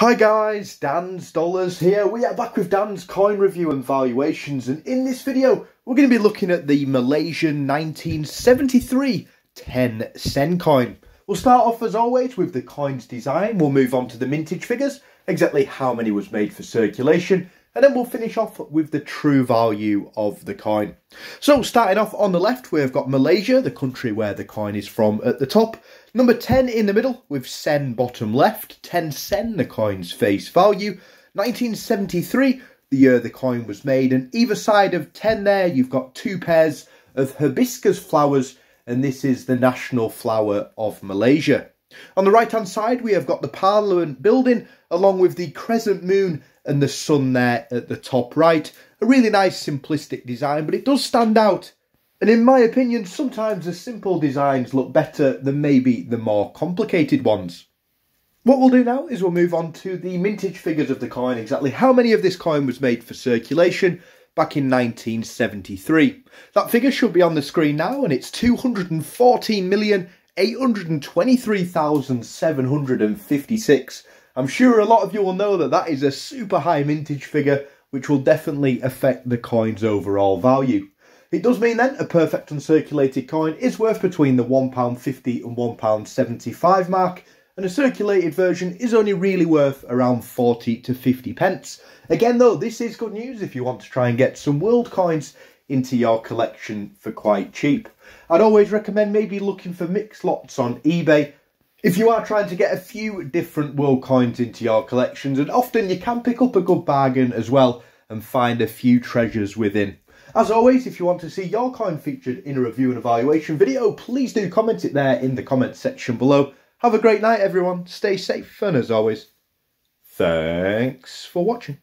Hi guys, Dan's Dollars here. We are back with Dan's coin review and valuations and in this video we're going to be looking at the Malaysian 1973 10 sen coin. We'll start off as always with the coin's design, we'll move on to the mintage figures, exactly how many was made for circulation and then we'll finish off with the true value of the coin. So starting off on the left, we've got Malaysia, the country where the coin is from at the top. Number 10 in the middle with Sen bottom left, 10 Sen the coin's face value. 1973, the year the coin was made, and either side of 10 there, you've got two pairs of hibiscus flowers, and this is the national flower of Malaysia. On the right hand side, we have got the Parliament building along with the crescent moon and the sun there at the top right. A really nice simplistic design, but it does stand out. And in my opinion, sometimes the simple designs look better than maybe the more complicated ones. What we'll do now is we'll move on to the mintage figures of the coin, exactly how many of this coin was made for circulation back in 1973. That figure should be on the screen now and it's 214,823,756 I'm sure a lot of you will know that that is a super high mintage figure, which will definitely affect the coin's overall value. It does mean then a perfect uncirculated coin is worth between the £1.50 and £1.75 mark, and a circulated version is only really worth around 40 to 50 pence. Again though, this is good news if you want to try and get some world coins into your collection for quite cheap. I'd always recommend maybe looking for mixed lots on eBay if you are trying to get a few different world coins into your collections, and often you can pick up a good bargain as well and find a few treasures within. As always, if you want to see your coin featured in a review and evaluation video, please do comment it there in the comments section below. Have a great night everyone, stay safe, and as always, thanks for watching.